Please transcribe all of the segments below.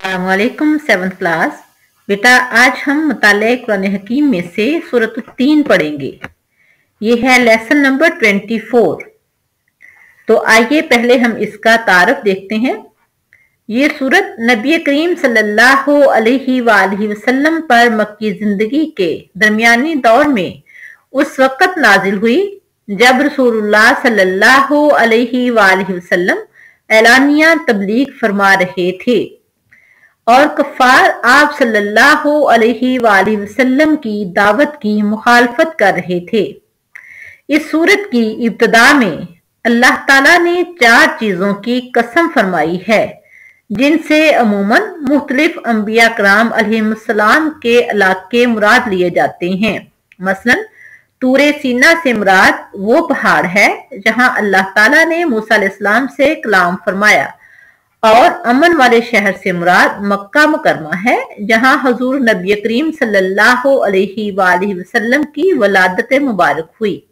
अलकुम seventh class बेटा, आज हम मुताल कुरान हकीम में से सूरत तीन पढ़ेंगे। ये है लेसन नंबर ट्वेंटी फोर तो आइए पहले हम इसका तारफ देखते हैं। ये सूरत नबी करीम सल्लल्लाहु अलैहि वसल्लम पर मक्की ज़िंदगी के दरमियानी दौर में उस वक़्त नाजिल हुई, जब रसूलुल्लाह सल्लल्लाहु अलैहि वसल्लम एलानिया तबलीग फरमा रहे थे। और कफार आप सल्लल्लाहु अलैहि वसल्लम की दावत की मुखालफत कर रहे थे। इस सूरत की इब्तदा में अल्लाह ताला ने चार चीज़ों की कसम फरमाई है, जिनसे अमूमन मुख्तलिफ़ अम्बिया कराम के इलाके मुराद लिए जाते हैं। मसलन, तूरे सीना से मुराद वो पहाड़ है जहाँ अल्लाह ताला ने मूसा से कलाम फरमाया और अमन वाले शहर से मुराद मक्का मुकरमा है, जहाँ हजूर नबी करीम सल्लल्लाहु अलैहि वसल्लम की वलादत मुबारक हुई।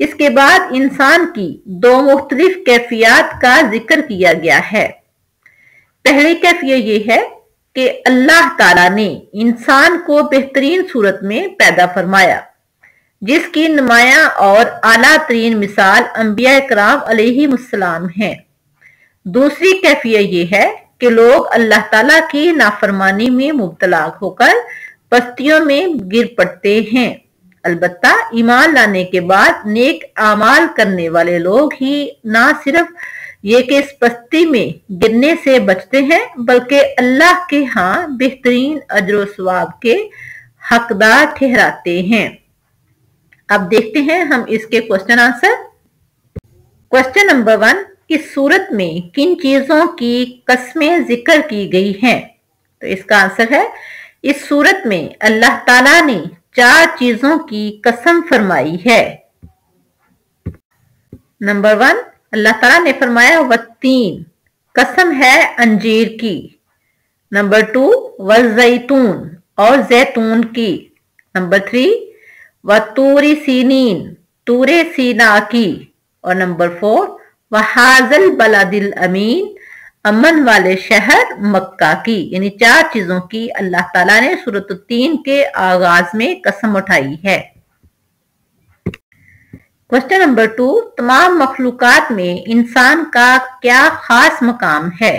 इसके बाद इंसान की दो मुख्तलिफ़ कैफियत का ज़िक्र किया गया है। पहली कैफियत ये है कि अल्लाह ताला ने इंसान को बेहतरीन सूरत में पैदा फरमाया, जिसकी नुमाया और आला तरीन मिसाल अम्बिया कराम अलैहिस्सलाम है। दूसरी कैफियत ये है कि लोग अल्लाह ताला की नाफरमानी में मुबतला होकर बस्तियों में गिर पड़ते हैं। अलबत्ता ईमान लाने के बाद नेक आमाल करने वाले लोग ही ना सिर्फ़ ये कि इस बस्ती में गिरने से बचते हैं, बल्कि अल्लाह के यहाँ बेहतरीन अजर स्वाब के हकदार ठहराते हैं। अब देखते हैं हम इसके question answer question number one इस सूरत में किन चीज़ों की कस्में ज़िक्र की गई हैं? तो इसका आंसर है, इस सूरत में अल्लाह ताला ने चार चीज़ों की कसम फरमाई है। नंबर वन, अल्लाह ताला ने फरमाया व तीन, कसम है अंजीर की। नंबर टू व जैतून और जैतून की। नंबर थ्री व तूरी सीनीन, तूरे सीना की। और नंबर फोर वहाजल बलादिल अमीन, अमन वाले शहर मक्का की। यानी चार चीज़ों की अल्लाह ताला ने सूरत तीन के आगाज़ में कसम उठाई है। क्वेश्चन नंबर टू तमाम मखलूकत में इंसान का क्या खास मकाम है?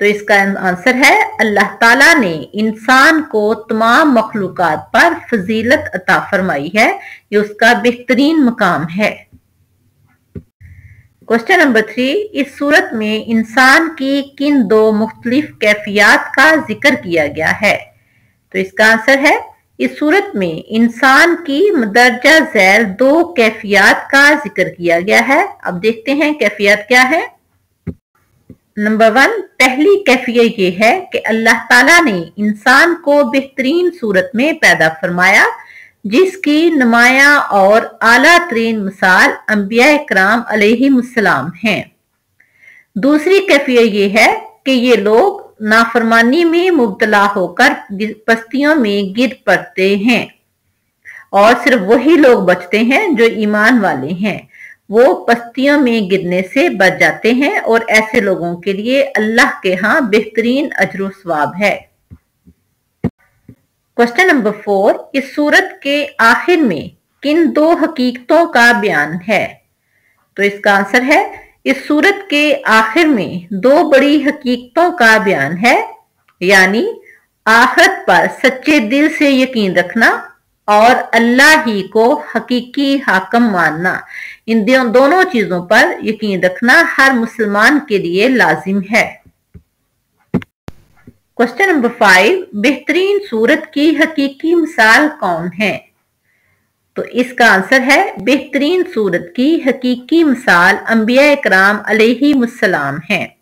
तो इसका आंसर है, अल्लाह ताला ने इंसान को तमाम मखलूकत पर फजीलत अता फरमाई है, ये उसका बेहतरीन मकाम है। क्वेश्चन नंबर थ्री इस सूरत में इंसान की किन दो मुख्तलिफ़ कैफियत का ज़िक्र किया गया है? तो इसका आंसर है, इस सूरत में इंसान की मदरजा जैल दो कैफियत का ज़िक्र किया गया है। अब देखते हैं कैफियत क्या है। नंबर वन पहली कैफियत ये है कि अल्लाह ताला ने इंसान को बेहतरीन सूरत में पैदा फरमाया। जिसकी नुमाया और आला तरीन मिसाल अम्बिया कराम अलैहिस्सलाम हैं। दूसरी कैफियत ये है कि ये लोग नाफरमानी में मुबतला होकर बस्तियों में गिर पड़ते हैं। और सिर्फ़ वही लोग बचते हैं जो ईमान वाले हैं। वो बस्तियों में गिरने से बच जाते हैं और ऐसे लोगों के लिए अल्लाह के यहाँ बेहतरीन अजर स्वाब है। क्वेश्चन नंबर फोर इस सूरत के आखिर में किन दो हकीकतों का बयान है तो इसका आंसर है, इस सूरत के आखिर में दो बड़ी हकीकतों का बयान है, यानी आखिरत पर सच्चे दिल से यकीन रखना और अल्लाह ही को हकीकी हाकम मानना। इन दोनों चीज़ों पर यकीन रखना हर मुसलमान के लिए लाजिम है। क्वेश्चन नंबर फाइव बेहतरीन सूरत की हकीकी मिसाल कौन है? तो इसका आंसर है, बेहतरीन सूरत की हकीकी मिसाल अंबिया कराम अलैहिस्सलाम है।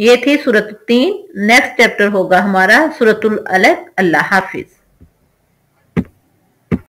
ये थी सूरत तीन नेक्स्ट चैप्टर होगा हमारा सूरतुल अलग। अल्लाह हाफिज।